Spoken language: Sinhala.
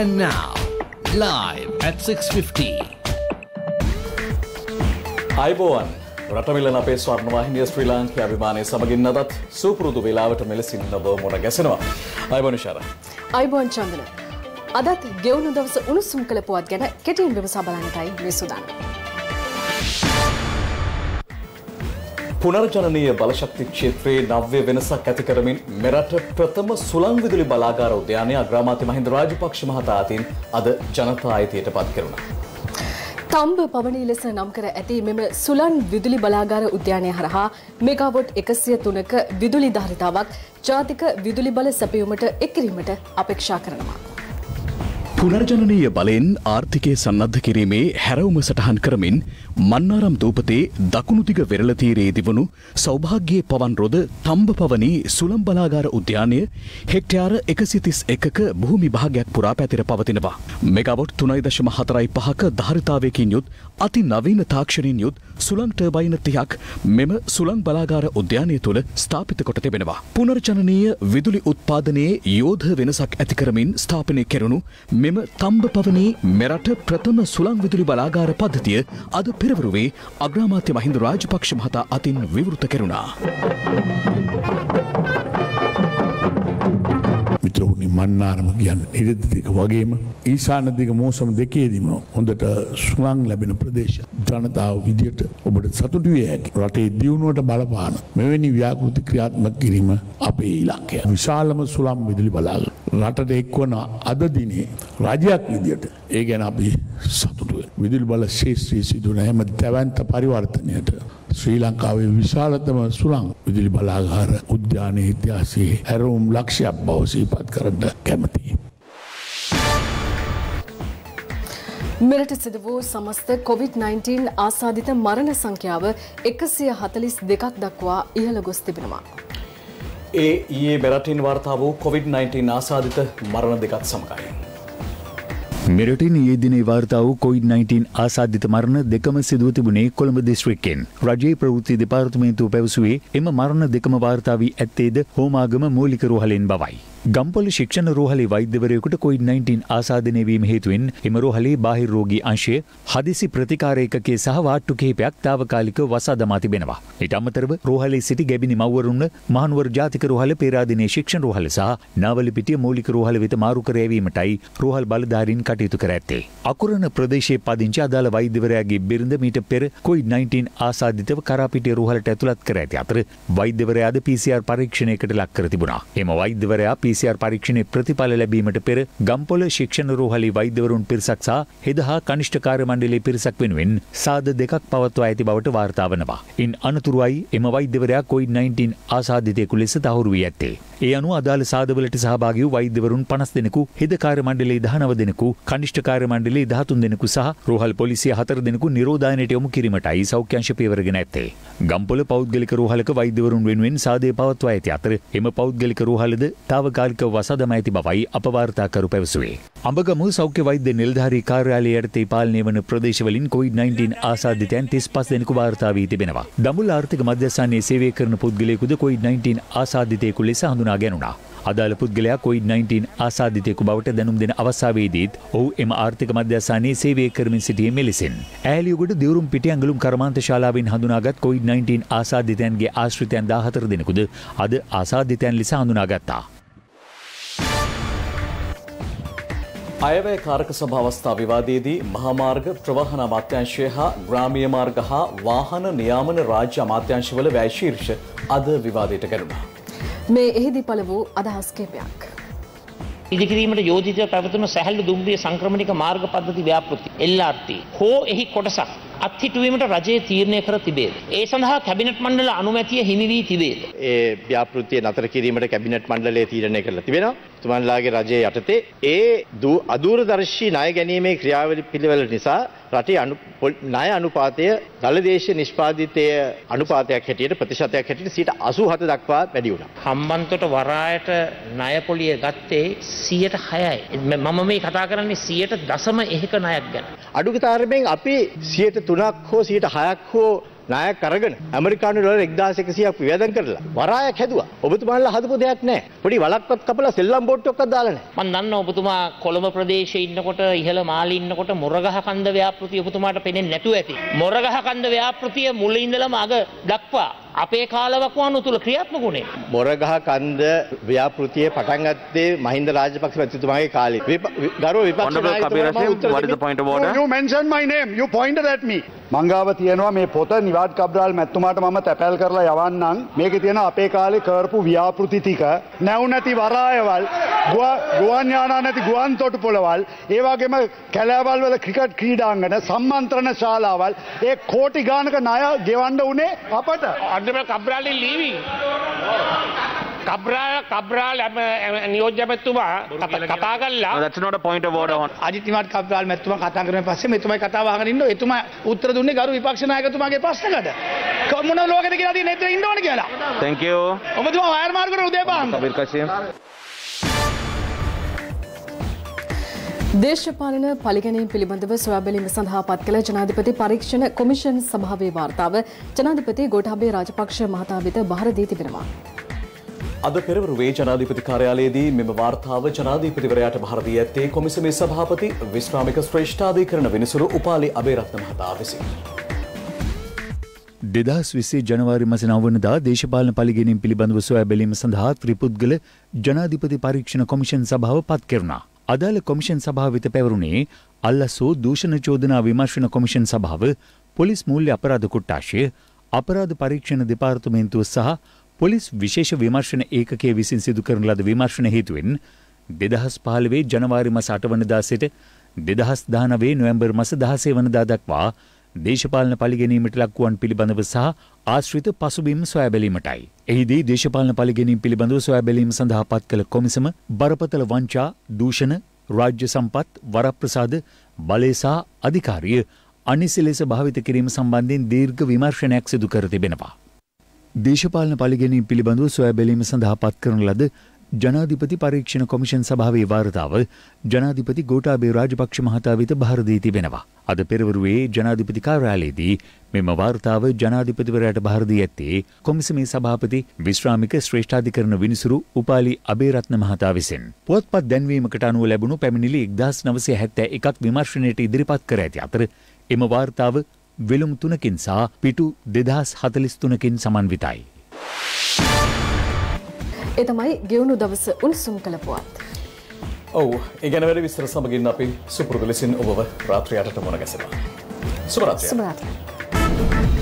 And now, live at 6.50. අයිබෝවන් රටමිලන අපේ ස්වර්ණවාහිනිය ශ්‍රී ලාංකේ අභිමානය සමගින් අදත් සූපුරුදු වෙලාවට මෙලෙසින් ඔබ මුණ ගැසෙනවා. අයිබෝනිශාර. අයිබෝන් චන්දන. අදත් ගෙවුණු දවස උණුසුම් කළ පුවත් ගැන කෙටින් විමසා බලන්නටයි මේ සූදානම්. පුනර්ජනනීය බලශක්ති ක්ෂේත්‍රයේ නව්‍ය වෙනසක් ඇති කරමින් මෙරට ප්‍රථම සුළං විදුලි බලාගාර උද්‍යානය අග්‍රාමාත්‍ය මහින්ද රාජපක්ෂ මහතා අතින් අද ජනතා අයිතියට පත් කෙරුණා. තම්බ පවනී ලෙස නම් කර ඇති මෙම සුලන් විදුලි බලාගාර උද්‍යානය හරහා මෙගාවොට් එකසිය තුනක විදුලි ධාරිතාවක් ජාතික විදුලි බල සැපයුමට එකිරීමට අපේක්ෂා කරනවා. පුනර්ජනනීය බලෙන් ආර්ථිකය සන්නද්ධ කිරීමේ හැරවුම සටහන් කරමින් මන්නාරම් දූපතේ දකුණුතික වෙරලතීරයේ තිබුණු සෞභාග්‍යයේ පවන් රොද තම්බ පවනී සුළම් බලාගාර උද්‍යානය හෙක්ටයාර එකසිතිස් එකක භූමි භාගයක් පුරා පැතිර පවතිනවා. මෙගවොට් තුනයි දශම හතරයි පහක ධාරිතාවයකින් යුත් අති නවීන තාක්ෂණින් යුත් සුළං ටර්බයින තියක් මෙම සුළං බලාගාර උද්‍යානය තුළ ස්ථාපිත කොට තිබෙනවා. පුනර්ජනනීය විදුලි උත්පාදනයේ යෝධ වෙනසක් ඇතිකරමින් ස්ථාපනය කෙරුණු මෙම තම්බ පවනේ මෙරට ප්‍රථම සුළං විදුලි බලාගාර පද්ධතිය අද පෙරවරුවේ අග්‍රාමාත්‍ය මහින්ද රාජපක්ෂ මහතා අතින් විවෘත කෙරුණා. මිත්‍රවුණි මන්නාරම කියන්න නිරද දෙක වගේම ඊසාන දෙක මෝසම දෙකේදීම හොඳට සුළං ලැබෙන ප්‍රදේශ. ජනතාව විදියට ඔබට සතුටුවිය හැකි. රටේ දියුණුවට බලපාන මෙවැනි ව්‍යාකෘති ක්‍රියාත්මක කිරීම අපේ ඉලක්කය. විශාලම සුළම් විදුලි බලාග. රටට එක්වන අද දිනේ රජයක් විදියට ඒ ගැන අපි සතුටුව. විදුලි බල ශේෂත්‍රී සිදුවන හැම දැවන්ත පරිවර්තනයට ශ්‍රී ලංකාවේ විශාලතම සුළං විදුලි බලාගාර උද්‍යානය ඉතිහාසයේ හැරවුම් ලක්ෂයක් බව සිහිපත් කරන්න කැමතියි. මෙරට සිද වූ සමස්ත COොVID-19 ආසාධිත මරණ සංඛ්‍යාව එකසිය හතලිස් දෙකක් දක්වා ඉහළ ගොස් තිබෙනවා. ඒ ඊයේ මෙරටින් වාර්තා වූ COVID-19 ආසාධිත මරණ දෙකත් සමගයි. මෙරටින් ඒ දිනේ වාර්තා වූ කොයිD-19 ආසාධිත මරණ දෙකම සිදුව තිබුණේ කොළඹ දිස්ත්‍රික්කෙන්. රජයේ ප්‍රවෘත්ති දෙපාර්තමේන්තුව පැවසුවේ එම මරණ දෙකම වාර්තා වී ඇත්තේද හෝමාගම මූලික රෝහලෙන් බවයි. ගම්පොල ශික්ෂණ රෝහලේ වෛද්‍යවරයෙකුට කොයිD-19 ආසාදනය වීම හේතුවෙන් එම රෝහලේ බාහිර රෝගී අංශය හදිසි ප්‍රතිකාර ඒකකයේ සහ වාට්ටු කිහිපයක් తాවකාලිකව වසා දමා තිබෙනවා. ඊට අමතරව රෝහලේ සිටි ගැබිනි මව්වරුන්ව මහනුවර ජාතික රෝහල පේරාදෙණිය ශික්ෂණ රෝහල සහ නාවලපිටිය මූලික රෝහල වෙත මාරු කර යැවීමටයි රෝහල් බලධාරීන් කටයුතු කර ඇත්තේ. අකුරණ ප්‍රදේශයේ පදිංචි අදාළ වෛද්‍යවරයාගේ බිරිඳ මීට පෙර කොයිD-19 ආසාදිතව කරාපිටිය රෝහලට ඇතුළත් කර ඇති අතර වෛද්‍යවරයාද PCR පරීක්ෂණයකට ලක් කර තිබුණා. එම වෛද්‍යවරයා PCR පරීක්ෂණයේ ප්‍රතිඵල ලැබීමට පෙර ගම්පොල ශික්ෂණ රෝහලේ වෛද්‍යවරුන් පිරිසක් සහ හෙද හා කනිෂ්ඨ කාර්ය මණ්ඩලයේ පිරිසක් වෙනුවෙන් සාද දෙකක් පවත්වා ඇති බවට වාර්තා වනවා. ඉන් අනතුරුවයි එම වෛද්‍යවරයා COVID-19 ආසාදිතයෙකු ලෙස තහවුරු වී ඇත්තේ. ඒ අනුව අදාළ සාදවලට සහභාගී වූ වෛද්‍යවරුන් 50 දෙනෙකු, හෙද කාර්ය මණ්ඩලයේ 19 දෙනෙකු, කනිෂ්ඨ කාර්ය මණ්ඩලයේ 13 දෙනෙකු සහ රෝහල් පොලිසිය 4 දෙනෙකු නිරෝධායනයට යොමු කිරීමටයි සෞඛ්‍ය අංශ පියවරගෙන ඇත්තේ. ගම්පොල පෞද්ගලික රෝහලක වෛද්‍යවරුන් වෙනුවෙන් සාදය පවත්වා ඇති අතර එම පෞද්ගලික රෝහලද තාවකාලික වසදම ඇති බවයි අප වාර්තාකරු පැවසුවේ. අඹගමු සෞඛ්‍ය වෛද්‍ය නිලධාරී කාර්යාලය යටතේ පාලනය වන ප්‍රදේශවලින් COVID-19 ආසාදිතයන් 35 දෙනෙකු වාර්තා වී තිබෙනවා. දඹුල්ල ආර්ථික මධ්‍යස්ථානයේ සේවය කරන පුද්ගලයෙකුද COVID-19 ආසාදිතයෙකු ලෙස හඳුනා ගැනුණා. අදාළ පුද්ගලයා COVID-19 ආසාධිතයෙකු බවට දැනුම් දෙන අවස්ථාවේදීත් ඔහු එම ආර්ථික මධ්‍යස්ථානයේ සේවය කරමින් සිටියේ මෙලෙසින්. ඈලියගොඩ දිවුරුම් පිටි ඇඟලුම් කර්මාන්ත ශාලාවෙන් හඳුනාගත් COVID-19 ආසාධිතයන්ගේ ආශ්‍රිතයන් 14 දෙනෙකුද අද ආසාධිතයන් ලෙස හඳුනාගත්තා. අයවැය කාරක සභාවස්ථා විවාදයේදී මහාමාර්ග ප්‍රවාහන අමාත්‍යංශය හා ග්‍රාමීය මාර්ග හා වාහන නියාමන රාජ්‍ය අමාත්‍යංශවල වැය ශීර්ෂ අද විවාදයට ගැනුණා. මේ එහිදී පළ වූ අදහස් කිහිපයක්. ඉදිකිරීමට යෝජිතව පැවතුණු සැහැල්ලු දුම්රිය සංක්‍රමණික මාර්ග පද්ධති ව්‍යාපෘති LRT හෝ එහි කොටසක් අත්හිටුවීමට රජය තීරණය කර තිබේද. ඒ සඳහා කැබිනට් මණ්ඩල අනුමැතිය හිමි වී තිබේද. ඒ ව්‍යාපෘතිය නතර කිරීමට කැබිනට් මණ්ඩලය තීරණය කරලා තිබෙනවා. තුමන්ලාගේ රජයේ යටතේ ඒ අදූරදර්ශී ණය ගැනීමේ ක්‍රියාවලි පිළිවෙල නිසා රටේ ණය අනුපාතය දළදේශ නිෂ්පාදිතය අනුපාතයක් හැටියට ප්‍රතිශතයක් හැටියට සිට අසූ හත දක්වා වැඩි වුණා. හම්බන්තොට වරායට ණය පොලිය ගත්තේ සියයට හයයි. මම මේ කතා කරන්නේ සියයට දසම එහෙක ණයක් ගැන. අඩුගතාරමෙන් අපි සියයට තුනක් හෝ සියයට හයක් හෝ නායක කරගෙන ඇමරිකානු ඩොලර් 1100ක් වියදම් කරලා වරායක් හැදුවා. ඔබතුමාලා හදපු දෙයක් නෑ. පොඩි වලක්වත් කපලා සෙල්ලම් බෝට්ටුවක්වත් දාලා නෑ. මන් දන්න ඔබතුමා කොළඹ ප්‍රදේශයේ ඉන්නකොට ඉහළ මාළේ ඉන්නකොට මොරගහ කන්ද ව්‍යාපෘතිය ඔබතුමාට පේන්නේ නැතුව ඇති. මොරගහ කන්ද ව්‍යාපෘතිය මුල ඉඳලම අග දක්වා අපේ කාලවකවානු තුල ක්‍රියාත්මක වුණේ. මොරගහ කන්ද ව්‍යාපෘතිය පටන් ගත්තේ මහින්ද රාජපක්ෂ මැතිතුමාගේ කාලේ. ගරුව විපක්ෂ නායකතුමා උත්තර what is the දෙන්න- point of order? You mentioned my name. You pointed at me. මංගාව තියෙනවා මේ පොත නිවාඩ් කබ්‍රාල් මැත්තුමාට මම තැපැල් කරලා යවන්නම්. මේක තියෙන අපේ කාලේ කරපු ව්‍යාපෘති ටික. නැව් නැති වරායවල් ගුව- ගුවන් යානා නැති ගුවන් තොටුපොළවල් ඒ වගේම කැලෑවල් වල ක්‍රිකට් ක්‍රීඩාංගන සම්මන්ත්‍රණ ශාලාවල් ඒ කෝටි ගානක ණය ගෙවන්න උනේ අපට. Honorable Cabral is Cabral, Cabral නියෝජ්‍ය ඇමැතුමා කතා කල්ලා that's not a point of order. Hon- අජිතිමත් Cabraal මැත්තුම කතා කරන පස්සේ මෙතුමයි කතා වහගෙන ඉන්න එතුමා උත්තර දුන්නේ ගරු විපක්ෂ නායකතුමාගේ ප්‍රශ්නකට මොන ලෝකෙද කියලා තියෙන එතන ඉන්න ඕනේ කියලා Thank you. ඔබතුමා වයර් මාර්ග කරන උදේ පාන්දර Kabir Kashim. දේශපාලන පලිගැනීම් පිළිබඳව සොයාබැලීම සඳහා පත් කළ ජනාධිපති පරීක්ෂණ කොමිෂන් සභාවේ වාර්තාව ජනාධිපති ගෝඨාභය රාජපක්ෂ මහතා වෙත බහර දී තිබෙනවා. අද පෙරවරුවේ ජනාධිපති කාර්යාලයේදී මෙම වාර්තාව ජනාධිපතිවරයාට භාර දී ඇත්තේ කොමිසමේ සභාපති විශ්‍රාමික ශ්‍රේෂ්ඨාධිකරණ විනිසුරු උපාලි අබේරත්න මහතා විසින්. දෙදස් විසේ ජනවාරි මස නවනදා දේශපාලන පලිගෙනින් පිළිබඳව සොයා බැලීම සඳහා ත්‍රිපුද්ගල ජනාධිපති පරීක්ෂණ කොමිෂන් සභාව පත් කෙරුණා. අදාළ කොමිෂන් සභාව වෙත පැවරුණේ අල්ලසෝ දූෂණ චෝදනා විමර්ශන කොමිෂන් සභාව පොලිස් මූල්‍ය අපරාධ කොට්ටාශය අපරාධ පරීක්ෂණ දෙපාර්තමේන්තුව සහ පොලිස් විශේෂ විමර්ශන ඒකකය විසින් සිදු කරන ලද විමර්ශන හේතුවෙන් දෙදහස් පහළවේ ජනවාරි මස අටවනදා සිට දෙදහස් දානවේ නොවැම්බර් මස දහසේ වනදා දක්වා දේශපාලන පලිගැනීමට ලක්වුවන් පිළිබඳව සහ ආශ්‍රිත පසුබිම් සොයාබැලීමටයි. එහිදී දේශපාලන පලිගැනීම් පිළිබඳව සොයාබැලීම සඳහා පත් කළ කොමිසම බරපතල වංචා දූෂණ රාජ්‍ය සම්පත් වරප්‍රසාද බලයසා අධිකාරිය අනිසි ලෙස භාවිත කිරීම සම්බන්ධයෙන් දීර්ඝ විමර්ශනයක් සිදු කර තිබෙනවා. දේශපාලන පලිගැනීම් පිළිබඳව සොයා බැලීම සඳහා පත් කරන ලද ජනාධිපති පරීක්ෂණ කොමිෂන් සභාවේ වාර්තාව ජනාධිපති ගෝඨාභය රාජපක්ෂ මහතා වෙත බහර දී තිබෙනවා. අද පෙරවරුවේ ජනාධිපති කාර්යාලයේදී මෙම වාර්තාව ජනාධිපතිවරයාට බහර දී ඇත්තේ කොමිසමේ සභාපති විශ්‍රාමික ශ්‍රේෂ්ඨාධිකරණ විනිසුරු උපාලි අබේරත්න මහතා විසින්. පුවත්පත් දැන්වීමකට අනුව ලැබුණු පැමිණිලි 1971ක් විමර්ශනයට ඉදිරිපත් කර ඇති අතර එම වාර්තාව වෙළුම් තුනකින් සහ පිටු දෙදහස් හතලිස් තුනකින් සමන්විතයි. ඒ තමයි ගෙවුණු දවස උණුසුම් කළ පුවත්. ඔව් ඉගැන වැඩ විස්තර සමගින් අපි සුපුරුදු ලෙසින් ඔබව රාත්‍රයටට මුණ ගැසෙනවා. සුබරාත්‍රය. සුබරාත්‍රී.